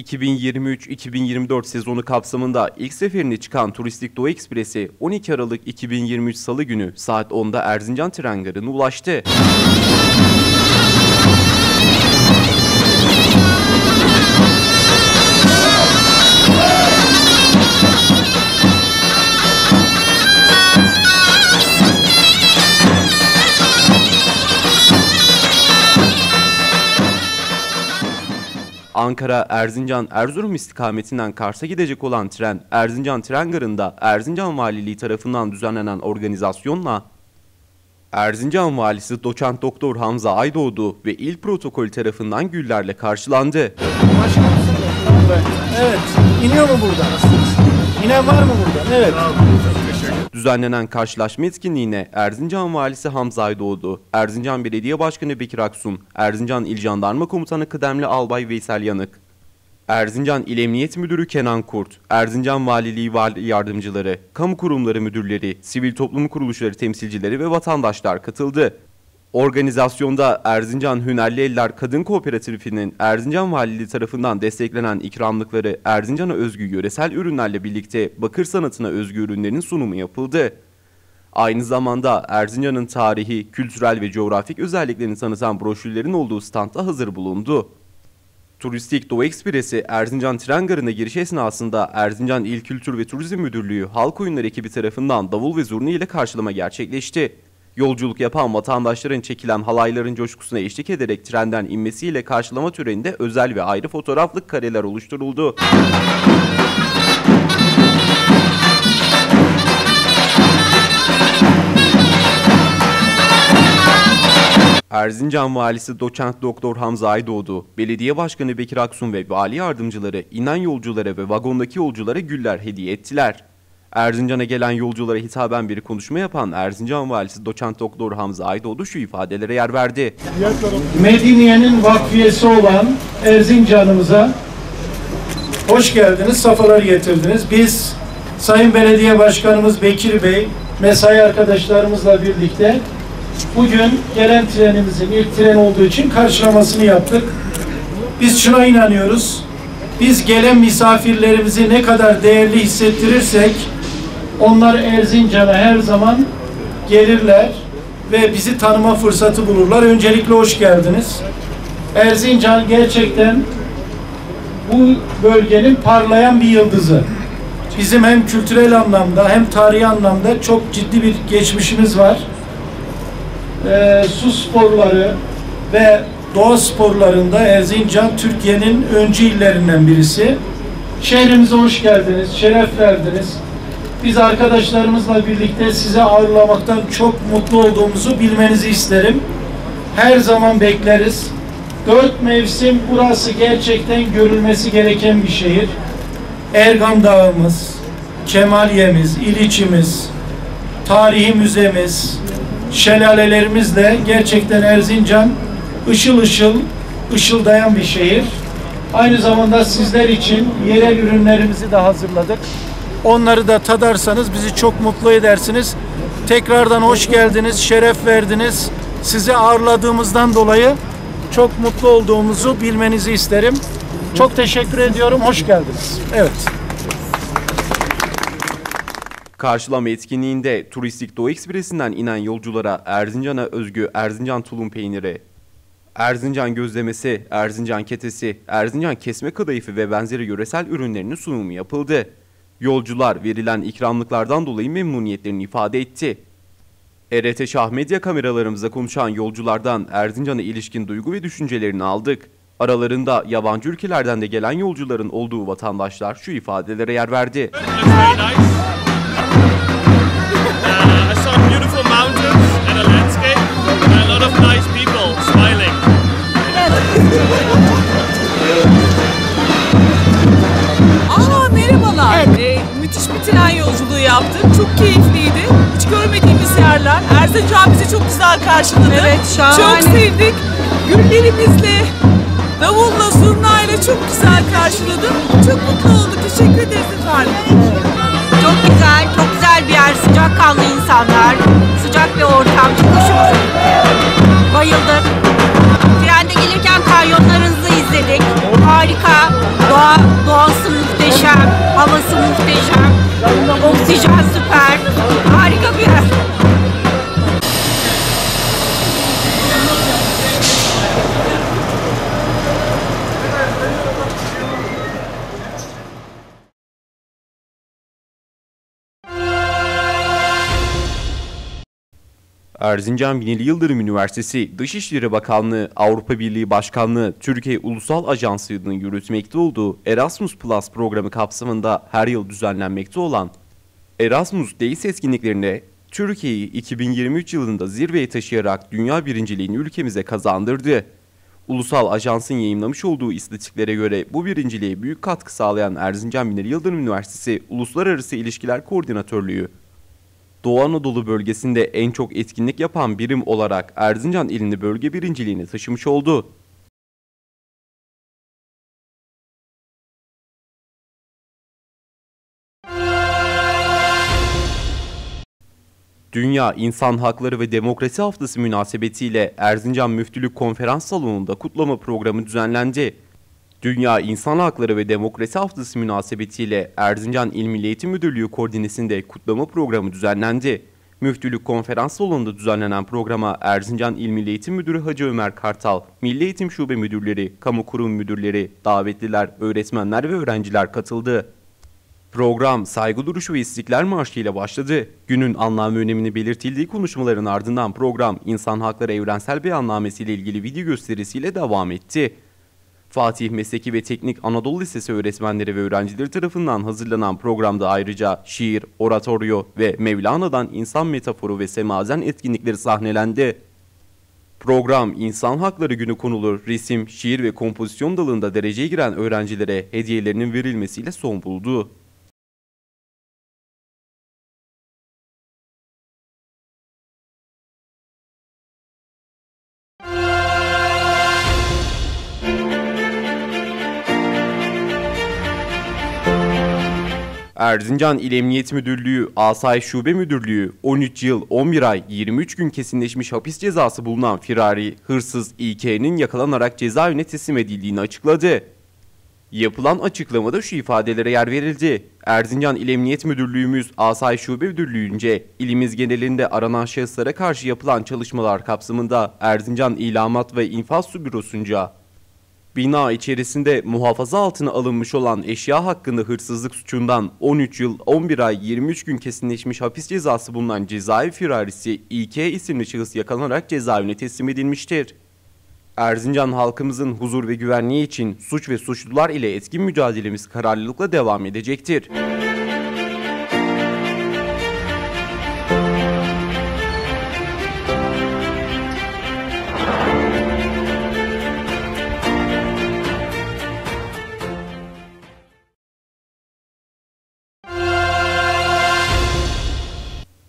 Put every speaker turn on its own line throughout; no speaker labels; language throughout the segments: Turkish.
2023-2024 sezonu kapsamında ilk seferini çıkan Turistik Doğu Ekspresi 12 Aralık 2023 Salı günü saat 10'da Erzincan tren garına ulaştı. Ankara, Erzincan, Erzurum istikametinden Kars'a gidecek olan tren Erzincan Tren Garı'nda Erzincan Valiliği tarafından düzenlenen organizasyonla Erzincan Valisi Doçent Doktor Hamza Aydoğdu ve il protokolü tarafından güllerle karşılandı.
Evet. İniyor mu buradan? İnen var mı buradan? Evet.
Düzenlenen karşılaşma etkinliğine Erzincan Valisi Hamza Aydoğdu, Erzincan Belediye Başkanı Bekir Aksun, Erzincan İl Jandarma Komutanı Kıdemli Albay Veysel Yanık, Erzincan İl Emniyet Müdürü Kenan Kurt, Erzincan Valiliği Vali Yardımcıları, Kamu Kurumları Müdürleri, Sivil Toplum Kuruluşları temsilcileri ve vatandaşlar katıldı. Organizasyonda Erzincan Hünerli Eller Kadın Kooperatifi'nin Erzincan Valiliği tarafından desteklenen ikramlıkları Erzincan'a özgü yöresel ürünlerle birlikte bakır sanatına özgü ürünlerin sunumu yapıldı. Aynı zamanda Erzincan'ın tarihi, kültürel ve coğrafik özelliklerini tanıtan broşürlerin olduğu standta hazır bulundu. Turistik Doğu Ekspresi Erzincan Tren Garı'na giriş esnasında Erzincan İl Kültür ve Turizm Müdürlüğü Halk Oyunları ekibi tarafından davul ve zurna ile karşılama gerçekleşti. Yolculuk yapan vatandaşların çekilen halayların coşkusuna eşlik ederek trenden inmesiyle karşılama töreninde özel ve ayrı fotoğraflık kareler oluşturuldu. Erzincan Valisi Doçent Doktor Hamza Aydoğdu, Belediye Başkanı Bekir Aksun ve vali yardımcıları inen yolculara ve vagondaki yolculara güller hediye ettiler. Erzincan'a gelen yolculara hitaben bir konuşma yapan Erzincan Valisi Doçent Doktor Hamza Aydoğdu şu ifadelere yer verdi.
Mediniye'nin vakfiyesi olan Erzincan'ımıza hoş geldiniz, safalar getirdiniz. Biz Sayın Belediye Başkanımız Bekir Bey, mesai arkadaşlarımızla birlikte bugün gelen trenimizin ilk tren olduğu için karşılamasını yaptık. Biz şuna inanıyoruz. Biz gelen misafirlerimizi ne kadar değerli hissettirirsek onlar Erzincan'a her zaman gelirler ve bizi tanıma fırsatı bulurlar. Öncelikle hoş geldiniz. Erzincan gerçekten bu bölgenin parlayan bir yıldızı. Bizim hem kültürel anlamda hem tarihi anlamda çok ciddi bir geçmişimiz var. Ee, su sporları ve doğa sporlarında Erzincan Türkiye'nin öncü illerinden birisi. Şehrimize hoş geldiniz, şeref verdiniz. Biz arkadaşlarımızla birlikte size ağırlamaktan çok mutlu olduğumuzu bilmenizi isterim. Her zaman bekleriz. Dört mevsim burası gerçekten görülmesi gereken bir şehir. Ergan Dağımız, Kemaliyemiz, İliçimiz, tarihi müzemiz, şelalelerimizle gerçekten Erzincan ışıl ışıl, ışıldayan bir şehir. Aynı zamanda sizler için yerel ürünlerimizi de hazırladık. Onları da tadarsanız bizi çok mutlu edersiniz. Tekrardan hoş geldiniz, şeref verdiniz. Sizi ağırladığımızdan dolayı çok mutlu olduğumuzu bilmenizi isterim. Çok teşekkür ediyorum. Hoş geldiniz. Evet.
Karşılama etkinliğinde Turistik Doğu Ekspresi'nden inen yolculara Erzincan'a özgü Erzincan tulum peyniri, Erzincan gözlemesi, Erzincan ketesi, Erzincan kesme kadayıfı ve benzeri yöresel ürünlerinin sunumu yapıldı. Yolcular verilen ikramlıklardan dolayı memnuniyetlerini ifade etti. ERT Şah Medya kameralarımızda konuşan yolculardan Erzincan'a ilişkin duygu ve düşüncelerini aldık. Aralarında yabancı ülkelerden de gelen yolcuların olduğu vatandaşlar şu ifadelere yer verdi.
Erzincan bizi çok güzel karşıladı.
Evet, şahane.
Çok sevdik. Güllerimizle, davulla, zurnayla çok güzel karşıladı. Çok mutlu olduk. Teşekkür ederiz efendim.
Çok güzel, çok güzel bir yer. Sıcakkanlı insanlar, sıcak bir ortam. Çok hoşumuza gitti. Bayıldık. Trende gelirken kanyonlarınızı izledik. Harika. Doğa Doğa, doğası muhteşem, havası muhteşem, oksijen süper,
Erzincan Binali Yıldırım Üniversitesi Dışişleri Bakanlığı, Avrupa Birliği Başkanlığı, Türkiye Ulusal Ajansı'nın yürütmekte olduğu Erasmus Plus programı kapsamında her yıl düzenlenmekte olan Erasmus Days etkinliklerinde Türkiye'yi 2023 yılında zirveye taşıyarak dünya birinciliğini ülkemize kazandırdı. Ulusal Ajans'ın yayınlamış olduğu istatistiklere göre bu birinciliğe büyük katkı sağlayan Erzincan Binali Yıldırım Üniversitesi Uluslararası İlişkiler Koordinatörlüğü, Doğu Anadolu bölgesinde en çok etkinlik yapan birim olarak Erzincan ilini bölge birinciliğine taşımış oldu. Dünya İnsan Hakları ve Demokrasi Haftası münasebetiyle Erzincan Müftülük Konferans Salonu'nda kutlama programı düzenlendi. Dünya İnsan Hakları ve Demokrasi Haftası münasebetiyle Erzincan İl Milli Eğitim Müdürlüğü koordinesinde kutlama programı düzenlendi. Müftülük Konferans Salonu'nda düzenlenen programa Erzincan İl Milli Eğitim Müdürü Hacı Ömer Kartal, Milli Eğitim Şube Müdürleri, Kamu Kurum Müdürleri, davetliler, öğretmenler ve öğrenciler katıldı. Program saygı duruşu ve istiklal marşı ile başladı. Günün anlam ve önemini belirtildiği konuşmaların ardından program İnsan Hakları Evrensel Beyannamesi ile ilgili video gösterisiyle devam etti. Fatih Mesleki ve Teknik Anadolu Lisesi öğretmenleri ve öğrencileri tarafından hazırlanan programda ayrıca şiir, oratoryo ve Mevlana'dan insan metaforu ve semazen etkinlikleri sahnelendi. Program İnsan Hakları Günü konulu resim, şiir ve kompozisyon dalında dereceye giren öğrencilere hediyelerinin verilmesiyle son buldu. Erzincan İl Emniyet Müdürlüğü, Asayiş Şube Müdürlüğü 13 yıl 11 ay 23 gün kesinleşmiş hapis cezası bulunan firari hırsız İK'nin yakalanarak cezaevine teslim edildiğini açıkladı. Yapılan açıklamada şu ifadelere yer verildi. Erzincan İl Emniyet Müdürlüğümüz Asayiş Şube Müdürlüğü'nce ilimiz genelinde aranan şahıslara karşı yapılan çalışmalar kapsamında Erzincan İlamat ve İnfaz Su Bürosu'nca Bina içerisinde muhafaza altına alınmış olan eşya hakkında hırsızlık suçundan 13 yıl 11 ay 23 gün kesinleşmiş hapis cezası bulunan cezaevi firarisi İK isimli şahıs yakalanarak cezaevine teslim edilmiştir. Erzincan halkımızın huzur ve güvenliği için suç ve suçlular ile etkin mücadelemiz kararlılıkla devam edecektir.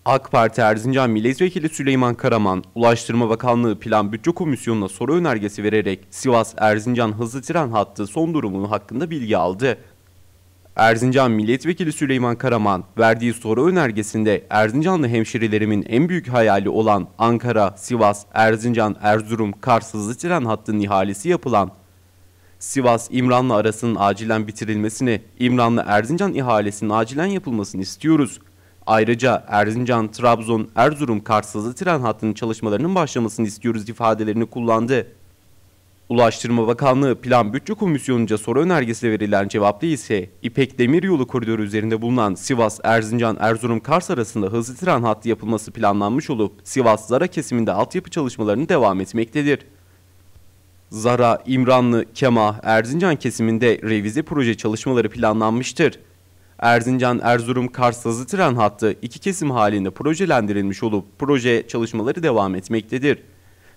AK Parti Erzincan Milletvekili Süleyman Karaman, Ulaştırma Bakanlığı Plan Bütçe Komisyonu'na soru önergesi vererek Sivas-Erzincan hızlı tren hattı son durumu hakkında bilgi aldı. Erzincan Milletvekili Süleyman Karaman verdiği soru önergesinde Erzincanlı hemşerilerimin en büyük hayali olan Ankara, Sivas, Erzincan, Erzurum, Kars hızlı tren hattının ihalesi yapılan Sivas-İmranlı arasının acilen bitirilmesini, İmranlı-Erzincan ihalesinin acilen yapılmasını istiyoruz. Ayrıca Erzincan, Trabzon, Erzurum, Kars hızlı tren hattının çalışmalarının başlamasını istiyoruz ifadelerini kullandı. Ulaştırma Bakanlığı Plan Bütçe Komisyonu'nca soru önergesiyle verilen cevapta ise İpek Demiryolu koridoru üzerinde bulunan Sivas, Erzincan, Erzurum, Kars arasında hızlı tren hattı yapılması planlanmış olup Sivas Zara kesiminde altyapı çalışmalarının devam etmektedir. Zara, İmranlı, Kema, Erzincan kesiminde revize proje çalışmaları planlanmıştır. Erzincan, Erzurum, Kars hızlı tren hattı iki kesim halinde projelendirilmiş olup proje çalışmaları devam etmektedir.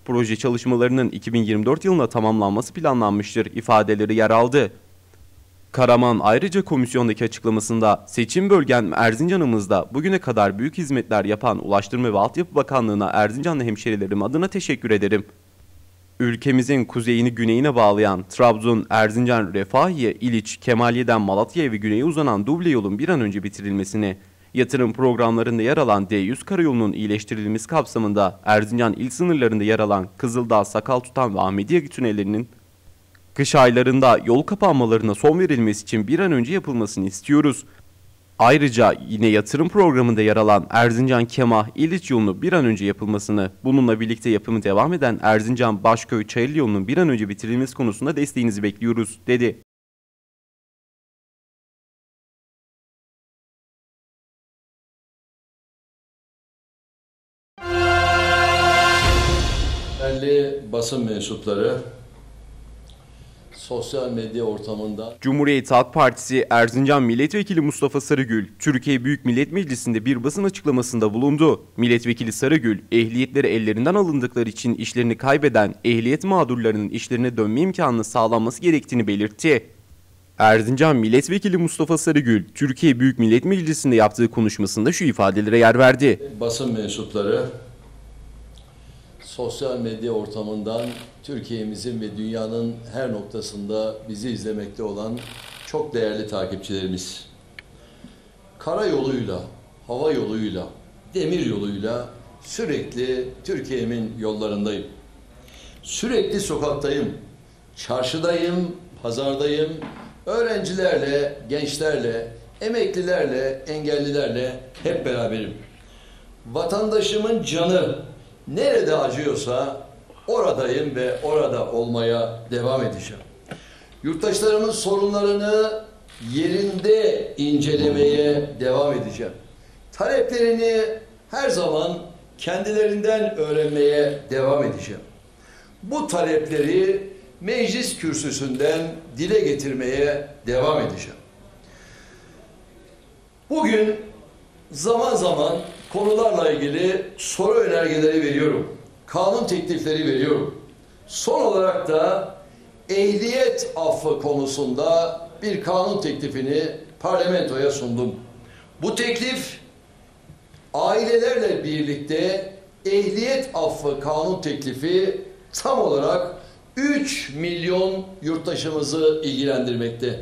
Proje çalışmalarının 2024 yılına tamamlanması planlanmıştır ifadeleri yer aldı. Karaman ayrıca komisyondaki açıklamasında seçim bölgen Erzincan'ımızda bugüne kadar büyük hizmetler yapan Ulaştırma ve Altyapı Bakanlığı'na Erzincanlı hemşerilerim adına teşekkür ederim. Ülkemizin kuzeyini güneyine bağlayan Trabzon, Erzincan, Refahiye, İliç, Kemaliye'den Malatya'ya ve güneye uzanan duble yolun bir an önce bitirilmesini, yatırım programlarında yer alan D100 karayolunun iyileştirilmesi kapsamında Erzincan il sınırlarında yer alan Kızıldağ, Sakaltutan ve Ahmediye tünellerinin Kış aylarında yol kapanmalarına son verilmesi için bir an önce yapılmasını istiyoruz. Ayrıca yine yatırım programında yer alan Erzincan Kemah İliç yolunu bir an önce yapılmasını, bununla birlikte yapımı devam eden Erzincan Başköy Çayırlı yolunun bir an önce bitirilmesi konusunda desteğinizi bekliyoruz, dedi.
Değerli basın mensupları, sosyal medya ortamında
Cumhuriyet Halk Partisi Erzincan Milletvekili Mustafa Sarıgül, Türkiye Büyük Millet Meclisi'nde bir basın açıklamasında bulundu. Milletvekili Sarıgül, ehliyetleri ellerinden alındıkları için işlerini kaybeden ehliyet mağdurlarının işlerine dönme imkanını sağlanması gerektiğini belirtti. Erzincan Milletvekili Mustafa Sarıgül, Türkiye Büyük Millet Meclisi'nde yaptığı konuşmasında şu ifadelere yer verdi.
basın mensupları, sosyal medya ortamından Türkiye'mizin ve dünyanın her noktasında bizi izlemekte olan çok değerli takipçilerimiz. Karayoluyla, hava yoluyla, demir yoluyla sürekli Türkiye'min yollarındayım. Sürekli sokaktayım, çarşıdayım, pazardayım, öğrencilerle, gençlerle, emeklilerle, engellilerle hep beraberim. Vatandaşımın canı nerede acıyorsa oradayım ve orada olmaya devam edeceğim. Yurttaşlarımın sorunlarını yerinde incelemeye devam edeceğim. Taleplerini her zaman kendilerinden öğrenmeye devam edeceğim. Bu talepleri meclis kürsüsünden dile getirmeye devam edeceğim. Bugün zaman zaman konularla ilgili soru önergeleri veriyorum. Kanun teklifleri veriyorum. Son olarak da ehliyet affı konusunda bir kanun teklifini parlamentoya sundum. Bu teklif ailelerle birlikte ehliyet affı kanun teklifi tam olarak 3 milyon yurttaşımızı ilgilendirmekte.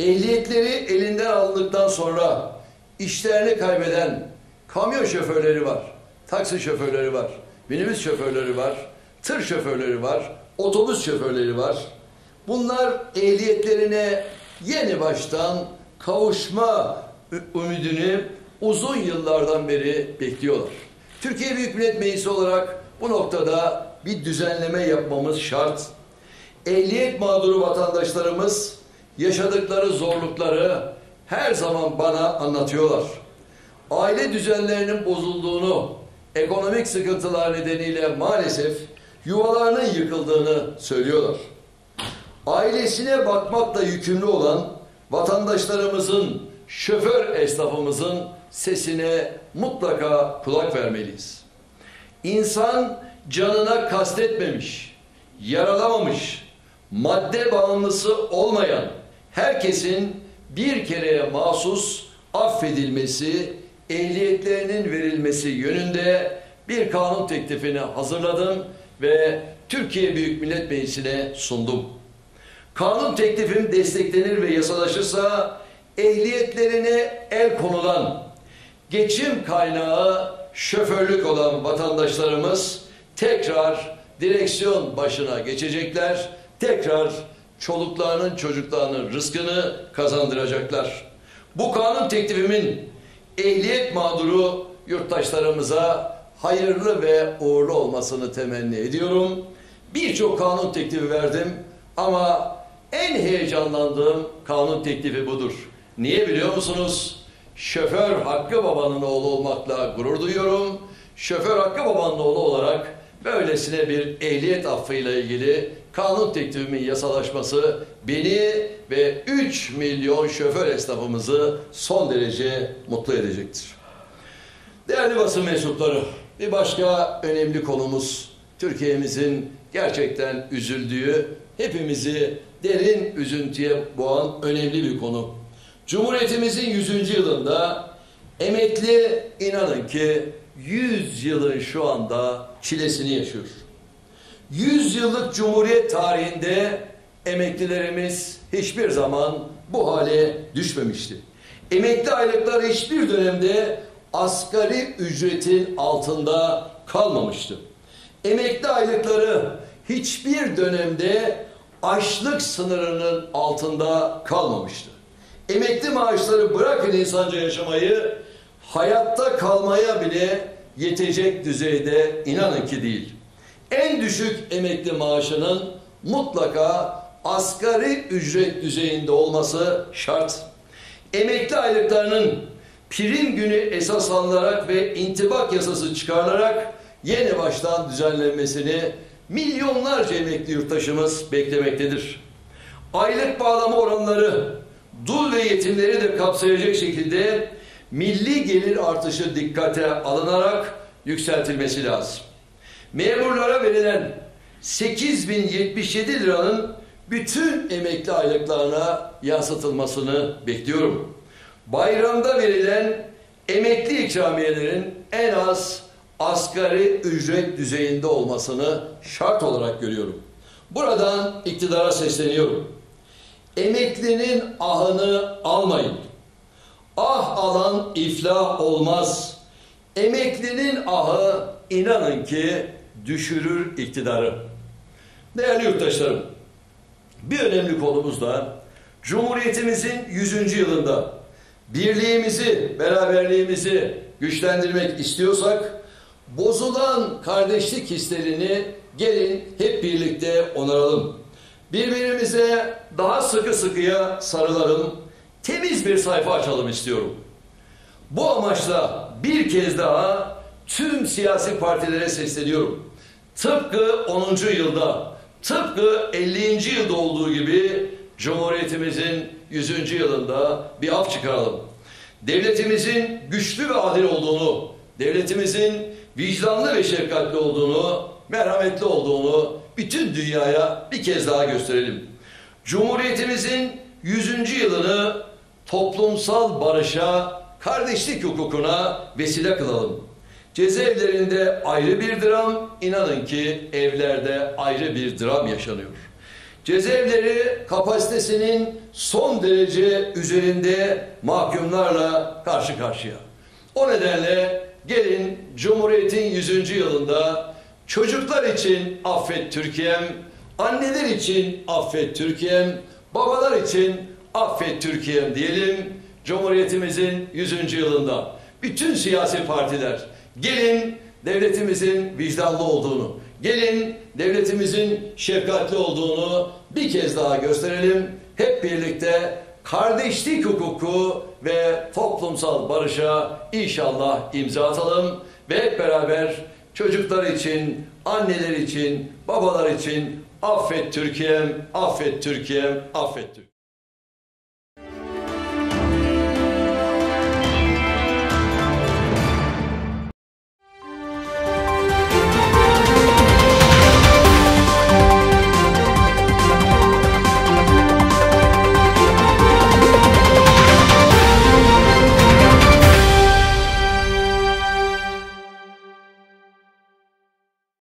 Ehliyetleri elinden alındıktan sonra işlerini kaybeden kamyon şoförleri var, taksi şoförleri var, minibüs şoförleri var, tır şoförleri var, otobüs şoförleri var. Bunlar ehliyetlerine yeni baştan kavuşma ümidini uzun yıllardan beri bekliyorlar. Türkiye Büyük Millet Meclisi olarak bu noktada bir düzenleme yapmamız şart. Ehliyet mağduru vatandaşlarımız yaşadıkları zorlukları her zaman bana anlatıyorlar. Aile düzenlerinin bozulduğunu, ekonomik sıkıntılar nedeniyle maalesef yuvalarının yıkıldığını söylüyorlar. Ailesine bakmakla yükümlü olan vatandaşlarımızın, şoför esnafımızın sesine mutlaka kulak vermeliyiz. İnsan canına kastetmemiş, yaralamamış, madde bağımlısı olmayan herkesin bir kereye mahsus affedilmesi, ehliyetlerinin verilmesi yönünde bir kanun teklifini hazırladım ve Türkiye Büyük Millet Meclisi'ne sundum. Kanun teklifim desteklenir ve yasalaşırsa ehliyetlerine el konulan, geçim kaynağı şoförlük olan vatandaşlarımız tekrar direksiyon başına geçecekler, tekrar çoluklarının çocuklarının rızkını kazandıracaklar. Bu kanun teklifimin ehliyet mağduru yurttaşlarımıza hayırlı ve uğurlu olmasını temenni ediyorum. Birçok kanun teklifi verdim ama en heyecanlandığım kanun teklifi budur. Niye biliyor musunuz? Şoför Hakkı Baba'nın oğlu olmakla gurur duyuyorum. Şoför Hakkı Baba'nın oğlu olarak böylesine bir ehliyet affıyla ilgili kanun teklifimin yasalaşması beni ve 3 milyon şoför esnafımızı son derece mutlu edecektir. Değerli basın mensupları, bir başka önemli konumuz Türkiye'mizin gerçekten üzüldüğü, hepimizi derin üzüntüye boğan önemli bir konu. Cumhuriyetimizin 100. yılında emekli inanın ki 100 yılın şu anda çilesini yaşıyor. 100 yıllık Cumhuriyet tarihinde emeklilerimiz hiçbir zaman bu hale düşmemişti. Emekli aylıkları hiçbir dönemde asgari ücretin altında kalmamıştı. Emekli aylıkları hiçbir dönemde açlık sınırının altında kalmamıştı. Emekli maaşları bırakın insanca yaşamayı, hayatta kalmaya bile yetecek düzeyde inanın ki değil. En düşük emekli maaşının mutlaka asgari ücret düzeyinde olması şart. Emekli aylıklarının prim günü esas alınarak ve intibak yasası çıkarılarak yeni baştan düzenlenmesini milyonlarca emekli yurttaşımız beklemektedir. Aylık bağlama oranları dul ve yetimleri de kapsayacak şekilde milli gelir artışı dikkate alınarak yükseltilmesi lazım. Memurlara verilen 8077 liranın bütün emekli aylıklarına yansıtılmasını bekliyorum. Bayramda verilen emekli ikramiyelerin en az asgari ücret düzeyinde olmasını şart olarak görüyorum. Buradan iktidara sesleniyorum. Emeklinin ahını almayın. Ah alan iflah olmaz. Emeklinin ahı inanın ki düşürür iktidarı. Değerli yurttaşlarım, bir önemli konumuz da Cumhuriyetimizin 100. yılında birliğimizi, beraberliğimizi güçlendirmek istiyorsak bozulan kardeşlik hislerini gelin hep birlikte onaralım. Birbirimize daha sıkı sıkıya sarılalım. Temiz bir sayfa açalım istiyorum. Bu amaçla bir kez daha tüm siyasi partilere sesleniyorum. Tıpkı 10. yılda, tıpkı 50. yılda olduğu gibi Cumhuriyetimizin 100. yılında bir af çıkaralım. Devletimizin güçlü ve adil olduğunu, devletimizin vicdanlı ve şefkatli olduğunu, merhametli olduğunu bütün dünyaya bir kez daha gösterelim. Cumhuriyetimizin 100. yılını toplumsal barışa, kardeşlik hukukuna vesile kılalım. Cezaevlerinde ayrı bir dram, inanın ki evlerde ayrı bir dram yaşanıyor. Cezaevleri kapasitesinin son derece üzerinde mahkumlarla karşı karşıya. O nedenle gelin Cumhuriyet'in 100. yılında çocuklar için affet Türkiye'm, anneler için affet Türkiye'm, babalar için affet Türkiye'm diyelim. Cumhuriyetimizin 100. yılında bütün siyasi partiler gelin devletimizin vicdanlı olduğunu, gelin devletimizin şefkatli olduğunu bir kez daha gösterelim. Hep birlikte kardeşlik hukuku ve toplumsal barışa inşallah imza atalım ve hep beraber çocuklar için, anneler için, babalar için affet Türkiye'm, affet Türkiye'm, affet Türkiye'm.